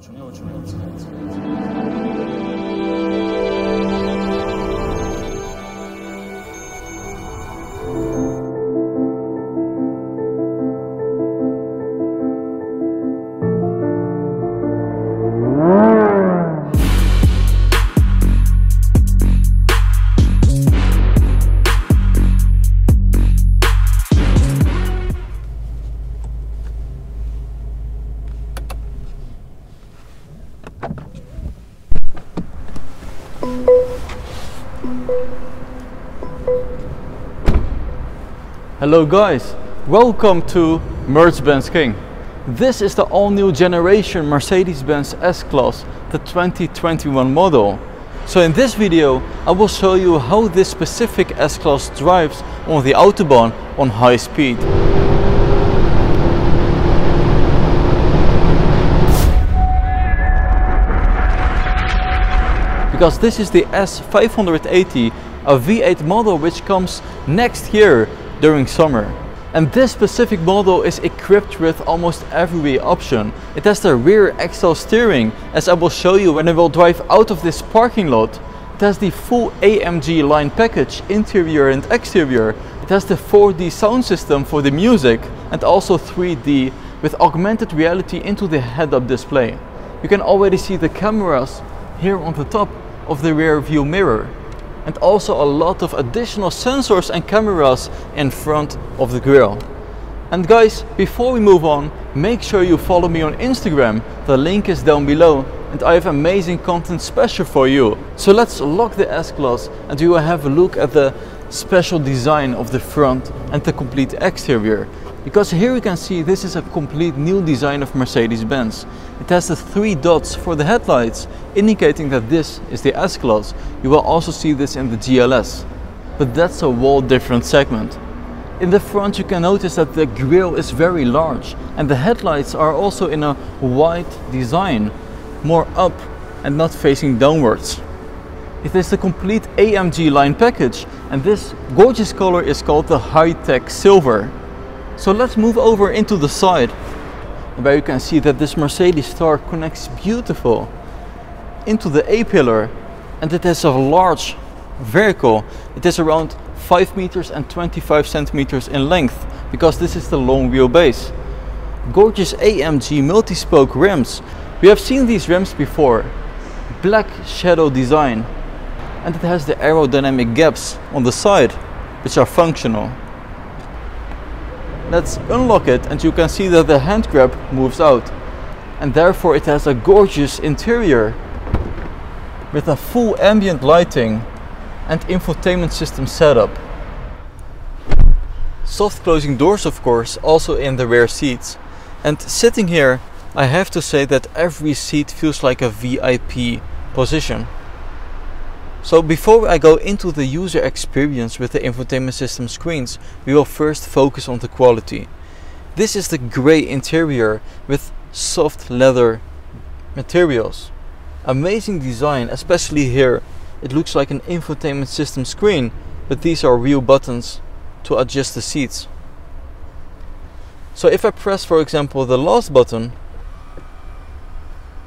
중요중요중요중 요. Hello guys, welcome to Mercedes-Benz King. This is the all-new generation Mercedes-Benz S-Class, the 2021 model. So in this video I will show you how this specific S-Class drives on the Autobahn on high speed. Because this is the S580, a V8 model which comes next year during summer. And this specific model is equipped with almost every option. It has the rear axle steering, as I will show you when I will drive out of this parking lot. It has the full AMG line package, interior and exterior. It has the 4D sound system for the music and also 3D with augmented reality into the head-up display. You can already see the cameras here on the top of the rear view mirror and also a lot of additional sensors and cameras in front of the grille. And guys, before we move on, make sure you follow me on Instagram. The link is down below and I have amazing content special for you. So let's lock the S-Class and we will have a look at the special design of the front and the complete exterior. Because here you can see this is a complete new design of Mercedes-Benz. It has the three dots for the headlights, indicating that this is the S-Class. You will also see this in the GLS. But that's a whole different segment. In the front you can notice that the grille is very large and the headlights are also in a wide design, more up and not facing downwards. It is the complete AMG line package and this gorgeous color is called the high-tech silver. So let's move over into the side where you can see that this Mercedes star connects beautiful into the A-pillar and it has a large vehicle. It is around 5 meters and 25 centimeters in length because this is the long wheelbase. Gorgeous AMG multi-spoke rims. We have seen these rims before. Black shadow design and it has the aerodynamic gaps on the side which are functional. Let's unlock it and you can see that the hand grab moves out. And therefore it has a gorgeous interior with a full ambient lighting and infotainment system setup. Soft closing doors of course also in the rear seats. And sitting here I have to say that every seat feels like a VIP position. So before I go into the user experience with the infotainment system screens, we will first focus on the quality. This is the grey interior with soft leather materials. Amazing design, especially here. It looks like an infotainment system screen, but these are real buttons to adjust the seats. So if I press for example the last button,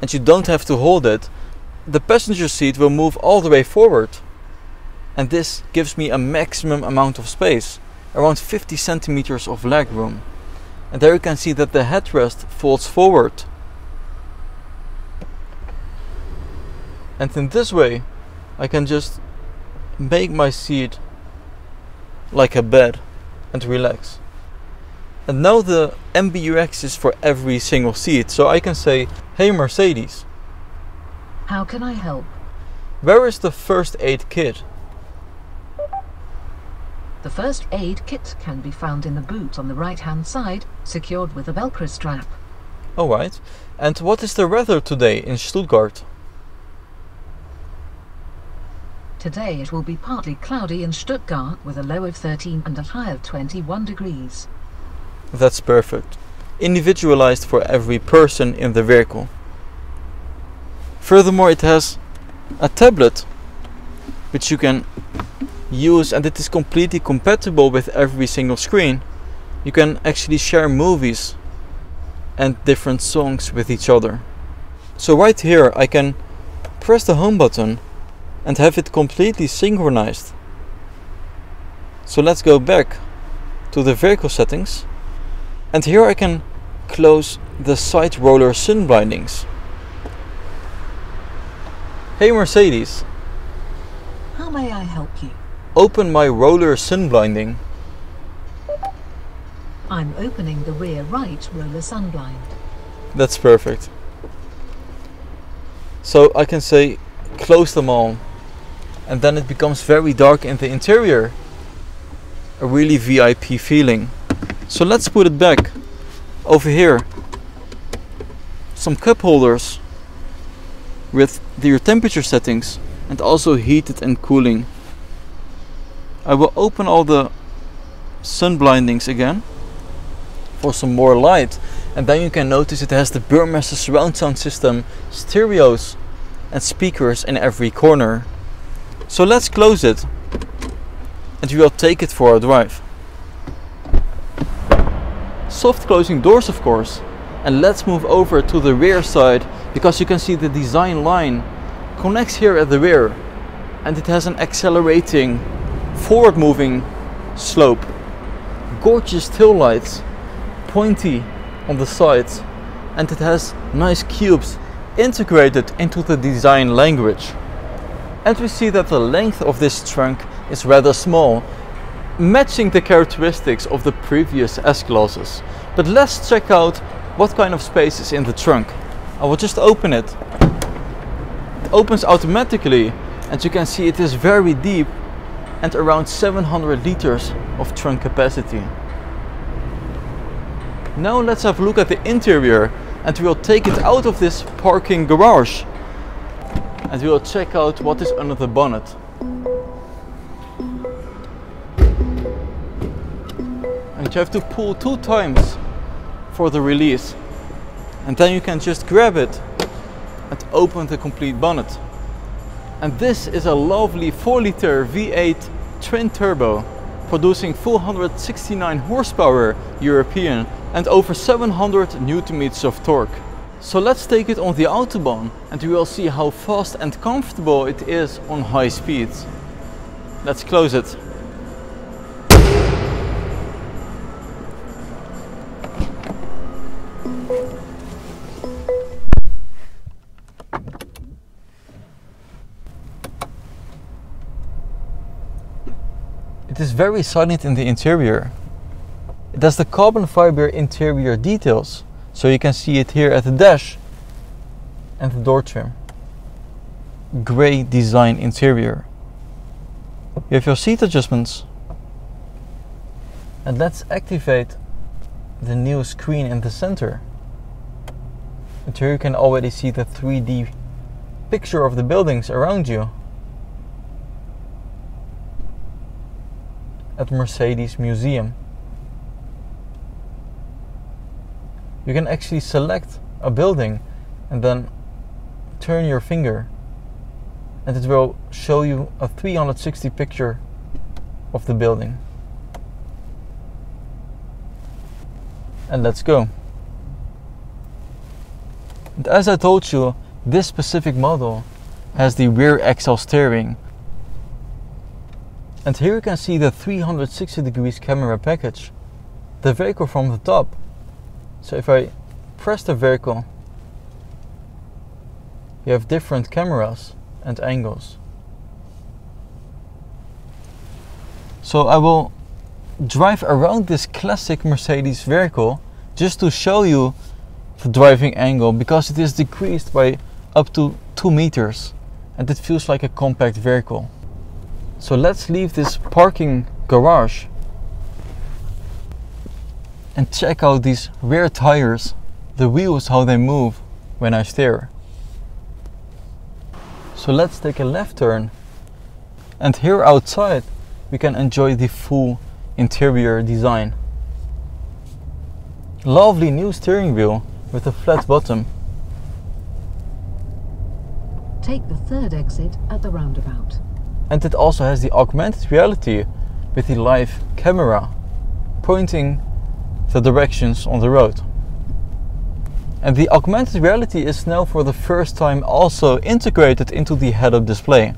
and you don't have to hold it, the passenger seat will move all the way forward. And this gives me a maximum amount of space, around 50 centimeters of leg room. And there you can see that the headrest folds forward. And in this way, I can just make my seat like a bed and relax. And now the MBUX is for every single seat, so I can say, hey Mercedes, How can I help? where is the first aid kit? The first aid kit can be found in the boot on the right hand side, secured with a Velcro strap. Alright. And what is the weather today in Stuttgart? Today it will be partly cloudy in Stuttgart with a low of 13 and a high of 21 degrees. That's perfect. Individualized for every person in the vehicle. Furthermore, it has a tablet which you can use and it is completely compatible with every single screen. You can actually share movies and different songs with each other. So right here I can press the home button and have it completely synchronized. So let's go back to the vehicle settings and here I can close the side roller sun blindings. Hey Mercedes, How may I help you? open my roller sun blinding. I'm opening the rear right roller sun blind. That's perfect. So I can say close them all and then it becomes very dark in the interior. A really VIP feeling. So let's put it back over here. Some cup holders with your temperature settings and also heated and cooling. I will open all the sun blindings again for some more light and then you can notice it has the Burmester surround sound system, stereos and speakers in every corner. So let's close it and we will take it for a drive. Soft closing doors of course and let's move over to the rear side because you can see the design line connects here at the rear and it has an accelerating forward moving slope. Gorgeous tail lights, pointy on the sides and it has nice cubes integrated into the design language. And we see that the length of this trunk is rather small, matching the characteristics of the previous S-Classes. But let's check out what kind of space is in the trunk. Oh, I will just open it. It opens automatically and you can see it is very deep and around 700 liters of trunk capacity. Now let's have a look at the interior and we'll take it out of this parking garage and we'll check out what is under the bonnet. And you have to pull two times for the release and then you can just grab it and open the complete bonnet. And this is a lovely 4 liter V8 twin turbo producing 469 horsepower European and over 700 newton meters of torque. So let's take it on the autobahn and we will see how fast and comfortable it is on high speeds. Let's close it. It is very silent in the interior. It has the carbon fiber interior details, so you can see it here at the dash and the door trim. Grey design interior. You have your seat adjustments. And let's activate the new screen in the center. And here you can already see the 3D picture of the buildings around you. At Mercedes Museum. you can actually select a building and then turn your finger and it will show you a 360 picture of the building. And let's go. And as I told you, this specific model has the rear axle steering. And here you can see the 360 degrees camera package. The vehicle from the top so if I press the vehicle, you have different cameras and angles. So I will drive around this classic Mercedes vehicle just to show you the driving angle because it is decreased by up to 2 meters and it feels like a compact vehicle. So let's leave this parking garage and check out these rear tires, the wheels how they move when I steer. So let's take a left turn and here outside we can enjoy the full interior design. Lovely new steering wheel with a flat bottom. Take the third exit at the roundabout. And it also has the augmented reality with the live camera pointing the directions on the road. And the augmented reality is now for the first time also integrated into the head-up display.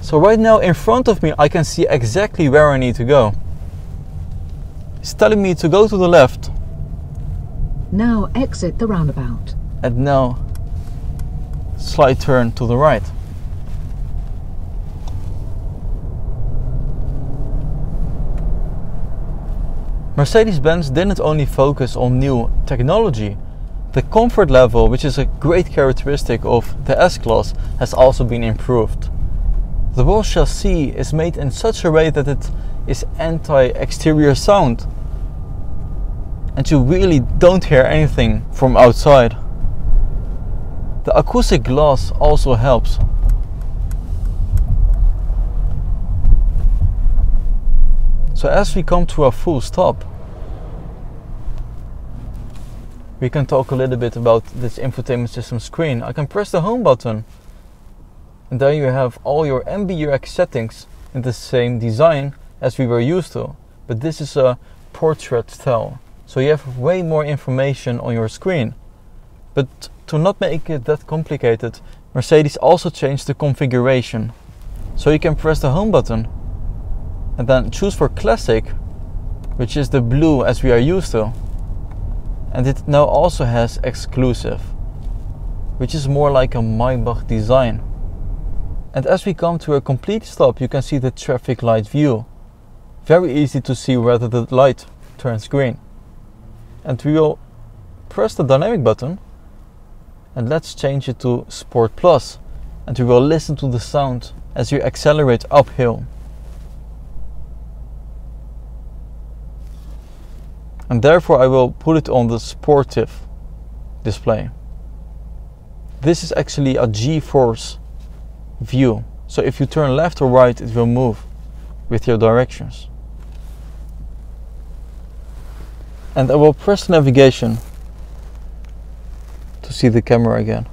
So right now in front of me I can see exactly where I need to go. It's telling me to go to the left Now exit the roundabout. and now slight turn to the right. Mercedes-Benz didn't only focus on new technology, the comfort level, which is a great characteristic of the S-Class, has also been improved. The whole chassis is made in such a way that it is anti-exterior sound and you really don't hear anything from outside. The acoustic glass also helps. So as we come to a full stop, we can talk a little bit about this infotainment system screen. I can press the home button and there you have all your MBUX settings in the same design as we were used to. But this is a portrait style. So you have way more information on your screen. But to not make it that complicated, Mercedes also changed the configuration. So you can press the home button and then choose for classic, which is the blue as we are used to. And it now also has exclusive, which is more like a Maybach design. And as we come to a complete stop, you can see the traffic light view. Very easy to see whether the light turns green. And we will press the dynamic button and let's change it to Sport Plus. And we will listen to the sound as you accelerate uphill. And therefore I will put it on the sportive display. This is actually a G-force view. So if you turn left or right, it will move with your directions. And I will press navigation to see the camera again.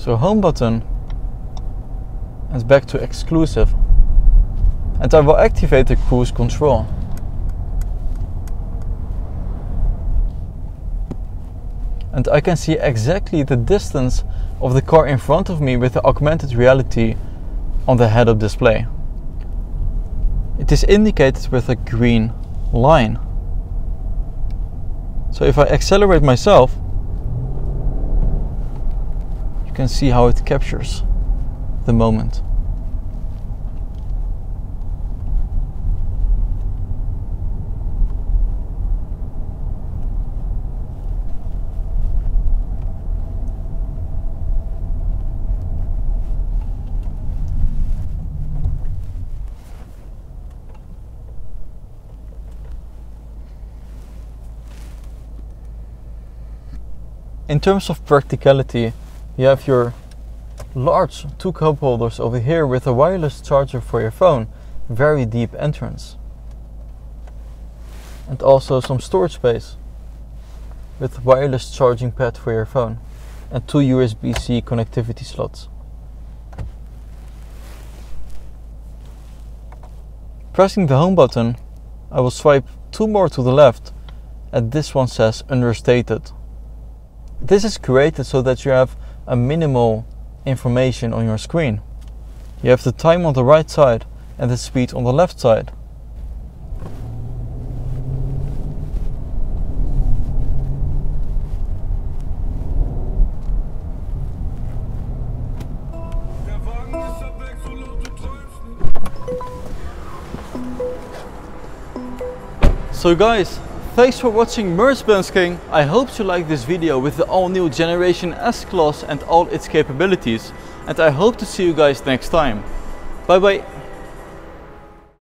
So home button and back to exclusive. And I will activate the cruise control. And I can see exactly the distance of the car in front of me with the augmented reality on the head-up display. It is indicated with a green line. So if I accelerate myself, you can see how it captures the moment. In terms of practicality, you have your large two cup holders over here with a wireless charger for your phone, very deep entrance. And also some storage space with wireless charging pad for your phone and two USB-C connectivity slots. Pressing the home button, I will swipe two more to the left and this one says understated. This is created so that you have a minimal information on your screen. You have the time on the right side and the speed on the left side. So guys, thanks for watching Mercedes King. I hope you liked this video with the all new generation S-Class and all its capabilities. And I hope to see you guys next time. Bye bye.